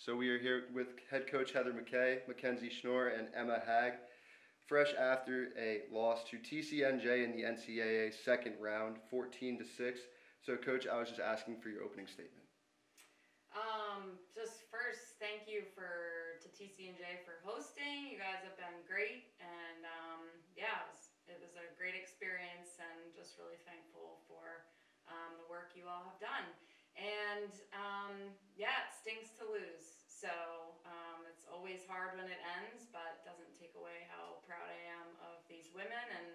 So we are here with head coach Heather McKay, Mackenzie Schnorr, and Emma Hag, fresh after a loss to TCNJ in the NCAA second round, 14 to six. So, coach, I was just asking for your opening statement. Um, just first, thank you for to TCNJ for hosting. You guys have been great, and um, yeah, it was, it was, a great experience, and just really thankful for um, the work you all have done. And um, yeah, it stinks to lose. So um, it's always hard when it ends, but doesn't take away how proud I am of these women and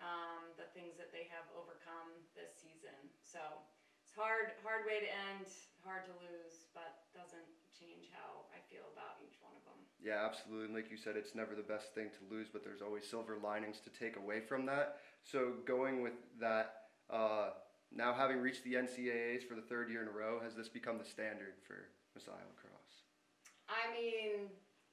um, the things that they have overcome this season. So it's hard, hard way to end, hard to lose, but doesn't change how I feel about each one of them. Yeah, absolutely. And like you said, it's never the best thing to lose, but there's always silver linings to take away from that. So going with that. Uh, now having reached the NCAAs for the third year in a row, has this become the standard for Messiah lacrosse? I mean,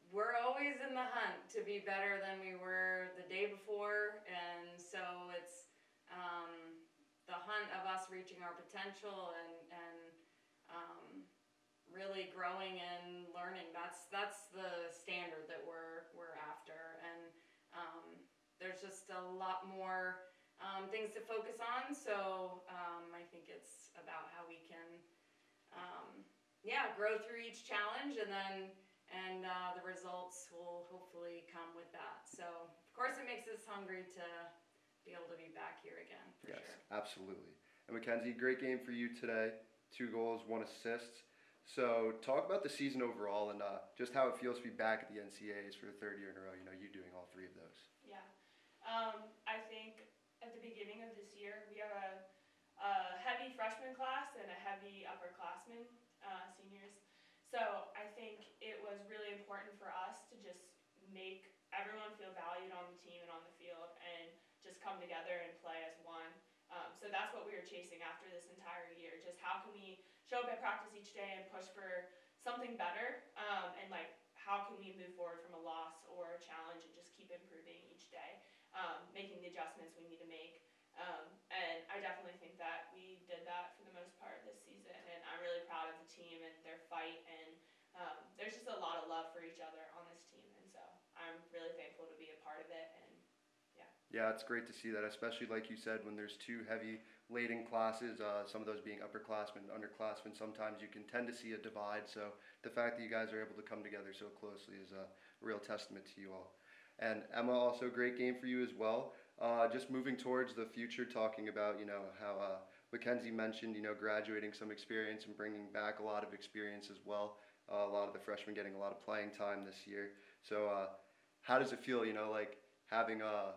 we're always in the hunt to be better than we were the day before, and so it's um, the hunt of us reaching our potential and and um, really growing and learning. That's that's the standard that we're we're after, and um, there's just a lot more um, things to focus on. So um, I think it's about how we can, um, yeah, grow through each challenge, and then and uh, the results will hopefully come with that. So of course, it makes us hungry to be able to be back here again. yes, sure. absolutely. And Mackenzie, great game for you today. Two goals, one assist. So talk about the season overall and uh, just how it feels to be back at the NCAAs for the third year in a row. You know, you doing all three of those. Yeah, um, I think at the beginning of this year, we have a, a heavy freshman class and a heavy upperclassmen, uh, seniors. So I think it was really important for us to just make everyone feel valued on the team and on the field and just come together and play as one. Um, so that's what we were chasing after this entire year. Just how can we show up at practice each day and push for something better um, and like how can we move forward from a loss or a challenge and just keep improving each day um, making the adjustments we need to make. Um, and I definitely think that we did that for the most part this season. And I'm really proud of the team and their fight. And um, there's just a lot of love for each other on this team. And so I'm really thankful to be a part of it. And yeah. It's great to see that, especially like you said, when there's two heavy laden classes, uh, some of those being upperclassmen, underclassmen, sometimes you can tend to see a divide. So the fact that you guys are able to come together so closely is a real testament to you all. And Emma, also great game for you as well. Uh, just moving towards the future, talking about you know how uh, Mackenzie mentioned you know graduating some experience and bringing back a lot of experience as well. Uh, a lot of the freshmen getting a lot of playing time this year. So uh, how does it feel? You know, like having a uh,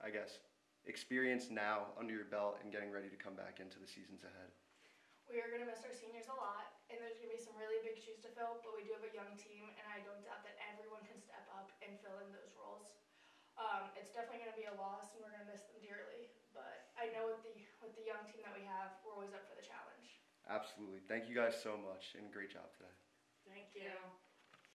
I guess experience now under your belt and getting ready to come back into the seasons ahead. We are going to miss our seniors a lot, and there's going to be some really big shoes to fill, but we do have a young team, and I don't doubt that everyone can step up and fill in those roles. Um, it's definitely going to be a loss, and we're going to miss them dearly, but I know with the, with the young team that we have, we're always up for the challenge. Absolutely. Thank you guys so much, and great job today. Thank you.